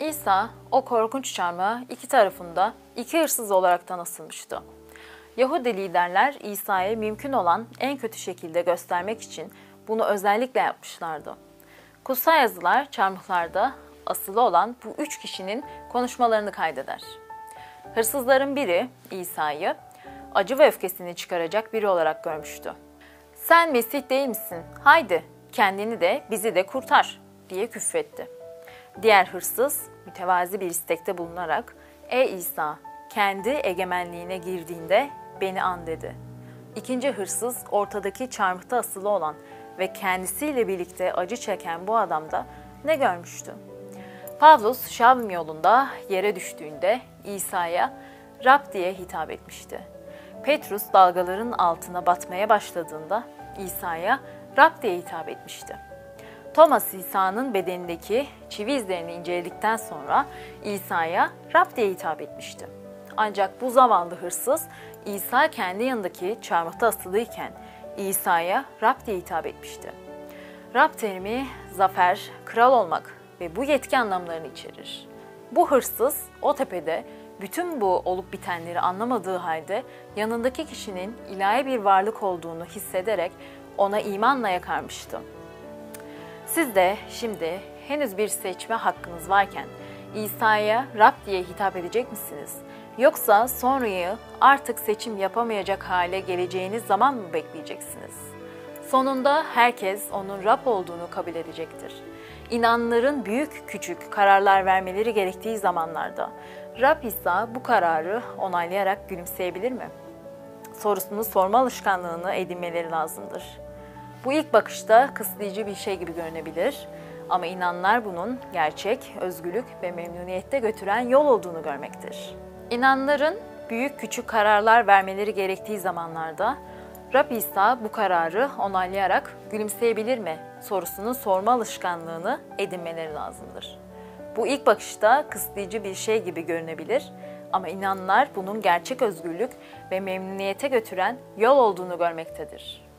İsa o korkunç çarmıha iki tarafında iki hırsız olaraktan asılmıştı. Yahudi liderler İsa'yı mümkün olan en kötü şekilde göstermek için bunu özellikle yapmışlardı. Kutsal yazılar çarmıhlarda asılı olan bu üç kişinin konuşmalarını kaydeder. Hırsızların biri İsa'yı acı ve öfkesini çıkaracak biri olarak görmüştü. Sen Mesih değil misin? Haydi kendini de bizi de kurtar diye küfretti. Diğer hırsız mütevazi bir istekte bulunarak Ey İsa kendi egemenliğine girdiğinde beni an dedi. İkinci hırsız ortadaki çarmıhta asılı olan ve kendisiyle birlikte acı çeken bu adamda ne görmüştü? Pavlus Şavm yolunda yere düştüğünde İsa'ya Rab diye hitap etmişti. Petrus dalgaların altına batmaya başladığında İsa'ya Rab diye hitap etmişti. Thomas İsa'nın bedenindeki çivi izlerini inceledikten sonra İsa'ya Rab diye hitap etmişti. Ancak bu zavallı hırsız İsa kendi yanındaki çarmıhta asılıyken İsa'ya Rab diye hitap etmişti. Rab terimi zafer, kral olmak ve bu yetki anlamlarını içerir. Bu hırsız o tepede bütün bu olup bitenleri anlamadığı halde yanındaki kişinin ilahi bir varlık olduğunu hissederek ona imanla yakarmıştı. Siz de şimdi henüz bir seçme hakkınız varken İsa'ya Rab diye hitap edecek misiniz? Yoksa sonrayı artık seçim yapamayacak hale geleceğiniz zaman mı bekleyeceksiniz? Sonunda herkes onun Rab olduğunu kabul edecektir. İnanların büyük küçük kararlar vermeleri gerektiği zamanlarda Rab İsa bu kararı onaylayarak gülümseyebilir mi? Sorusunu sorma alışkanlığını edinmeleri lazımdır. Bu ilk bakışta kısıtlayıcı bir şey gibi görünebilir ama inanlar bunun gerçek, özgürlük ve memnuniyette götüren yol olduğunu görmektir. İnanların büyük küçük kararlar vermeleri gerektiği zamanlarda Rab İsa bu kararı onaylayarak gülümseyebilir mi sorusunu sorma alışkanlığını edinmeleri lazımdır. Bu ilk bakışta kısıtlayıcı bir şey gibi görünebilir ama inanlar bunun gerçek özgürlük ve memnuniyete götüren yol olduğunu görmektedir.